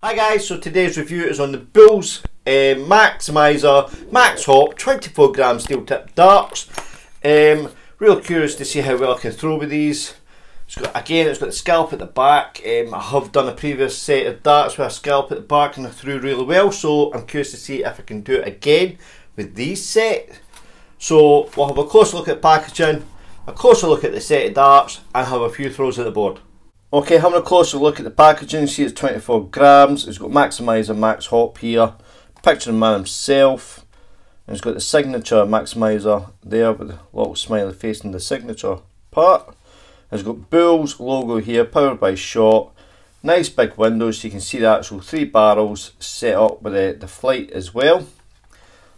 Hi guys, so today's review is on the Bulls uh, Maximizer Max Hopp 24 gram steel tip darts. Um, real curious to see how well I can throw with these. It's got, again, it's got the scalp at the back. Um, I have done a previous set of darts with a scalp at the back and I threw really well, so I'm curious to see if I can do it again with these set. So we'll have a closer look at packaging, a closer look at the set of darts, and have a few throws at the board. Okay, having a closer look at the packaging, see it's 24 grams, it's got Maximizer Max Hopp here, picture the man himself, and it's got the signature Maximizer there with the little smiley face in the signature part. It's got Bulls logo here, powered by Shot, nice big windows so you can see the actual three barrels set up with the, the flight as well.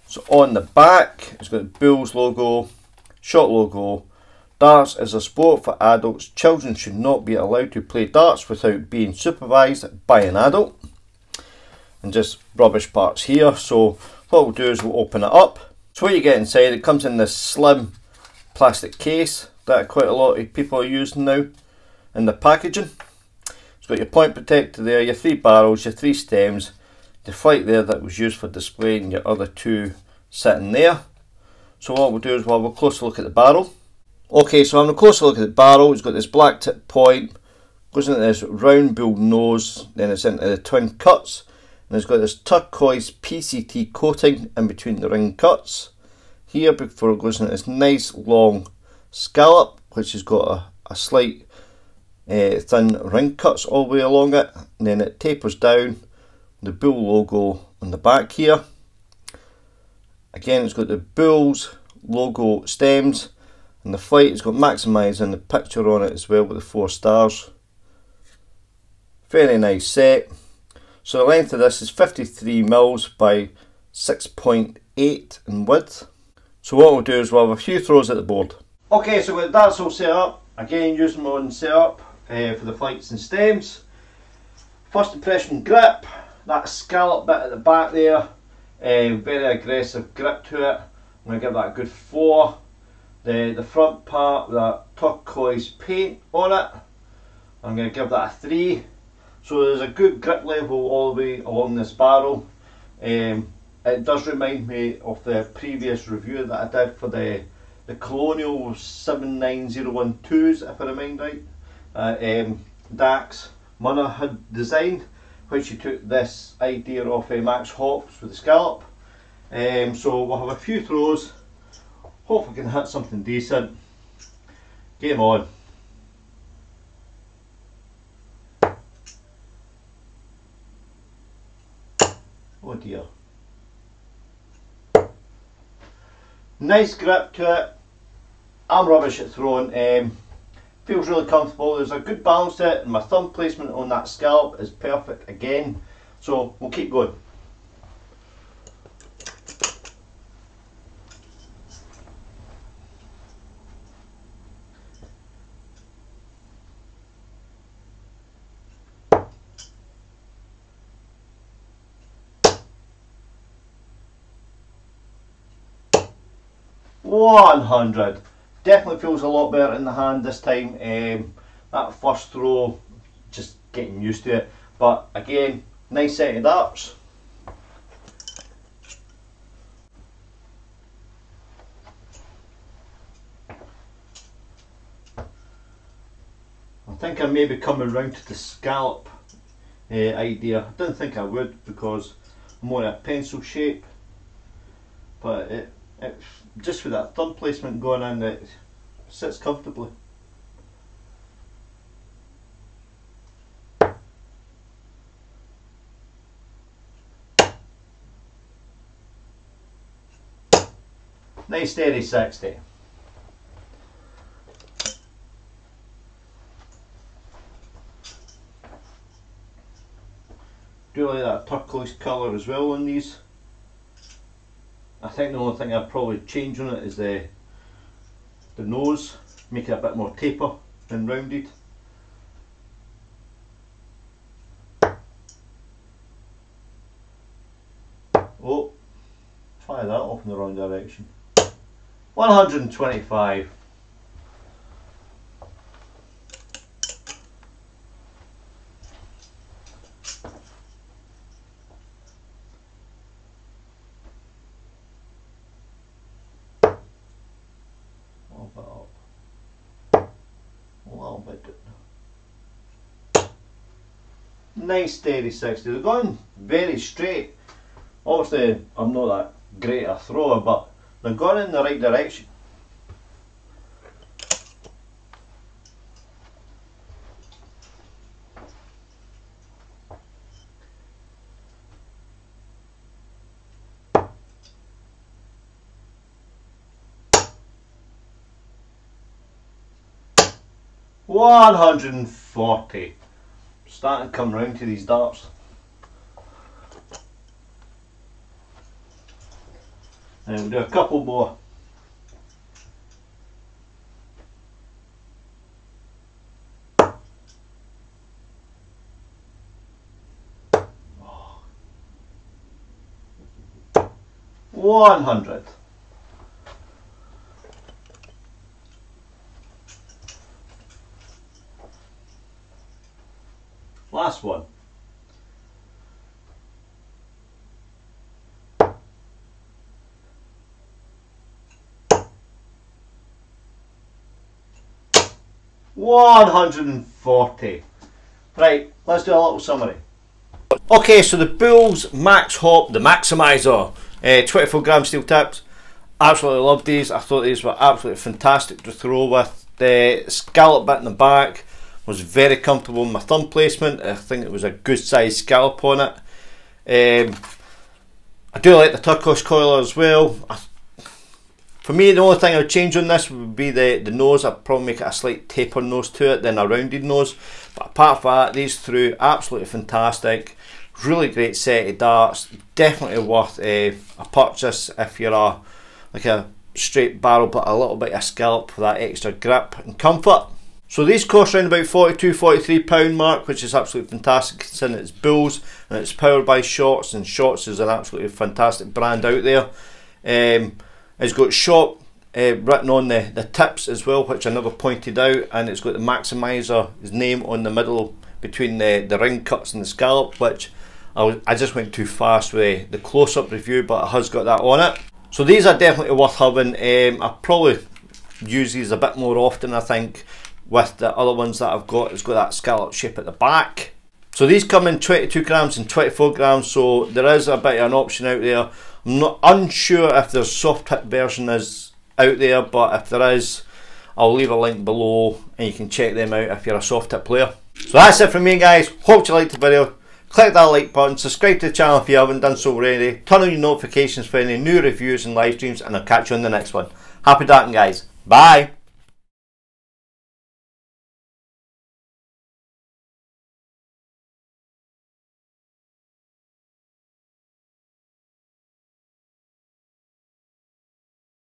So on the back, it's got the Bulls logo, Shot logo, Darts is a sport for adults. Children should not be allowed to play darts without being supervised by an adult. And just rubbish parts here. So what we'll do is we'll open it up. So what you get inside, it comes in this slim plastic case that quite a lot of people are using now in the packaging. It's got your point protector there, your three barrels, your three stems, the flight there that was used for displaying your other two sitting there. So what we'll do is we'll have a closer look at the barrel. Okay, so I'm a closer look at the barrel, it's got this black tip point, goes into this round bull nose, then it's into the twin cuts, and it's got this turquoise PCT coating in between the ring cuts. Here before it goes into this nice long scallop, which has got a, a slight uh, thin ring cuts all the way along it, and then it tapers down, the bull logo on the back here. Again, it's got the bull's logo stems, and the flight has got Maximize and the picture on it as well with the four stars. Very nice set. So the length of this is 53 mils by 6.8 in width. So what we'll do is we'll have a few throws at the board. Okay, so that's all set up. Again, using my own setup uh, for the flights and stems. First impression grip, that scallop bit at the back there, uh, very aggressive grip to it. I'm going to give that a good 4 the, the front part with that turquoise paint on it, I'm going to give that a 3. So there's a good grip level all the way along this barrel. Um, it does remind me of the previous review that I did for the the Colonial 79012s, if I remember right. Uh, um, Dax designed, which he took this idea of uh, Max Hopp's with the scallop. Um, so we'll have a few throws Hope we can hit something decent. Game on. Oh dear. Nice grip to it. I'm rubbish at throwing. Um, feels really comfortable. There's a good balance to it and my thumb placement on that scalp is perfect again. So we'll keep going. One hundred. Definitely feels a lot better in the hand this time. Um, that first throw, just getting used to it. But again, nice set of darts. I think I may be coming round to the scallop uh, idea. I don't think I would because I'm more a pencil shape, but it it's just with that third placement going in, it sits comfortably. Nice steady 60. Do like that turquoise colour as well on these. I think the only thing I'd probably change on it is the the nose, make it a bit more taper and rounded. Oh, fire that off in the wrong direction. 125. Nice steady 60. They're going very straight. Obviously, I'm not that great a thrower, but they're going in the right direction. One hundred and forty. Starting to come round to these darts. And we'll do a couple more. Oh. One hundred. Last one. One hundred and forty. Right, let's do a little summary. Okay, so the Bulls Max Hopp, the Maximizer, uh, 24 gram steel tips. Absolutely loved these. I thought these were absolutely fantastic to throw with. The scallop bit in the back, was very comfortable in my thumb placement. I think it was a good size scallop on it. Um, I do like the turquoise coiler as well. I, for me, the only thing I would change on this would be the, the nose. I'd probably make it a slight taper nose to it than a rounded nose. But apart from that, these through absolutely fantastic. Really great set of darts. Definitely worth a, a purchase if you're a like a straight barrel but a little bit of scallop for that extra grip and comfort. So these cost around about 42 43 pound mark which is absolutely fantastic considering it's Bulls and it's powered by Shots and Shots is an absolutely fantastic brand out there. Um, it's got Shot uh, written on the, the tips as well which I never pointed out and it's got the Maximizer's name on the middle between the, the ring cuts and the scallop which I, was, I just went too fast with the, the close-up review but it has got that on it. So these are definitely worth having. Um, I probably use these a bit more often I think with the other ones that I've got. It's got that scallop shape at the back. So these come in 22 grams and 24 grams, so there is a bit of an option out there. I'm not unsure if there's soft tip version is out there, but if there is, I'll leave a link below and you can check them out if you're a soft tip player. So that's it from me guys. Hope you liked the video. Click that like button, subscribe to the channel if you haven't done so already, turn on your notifications for any new reviews and live streams and I'll catch you on the next one. Happy darting guys. Bye.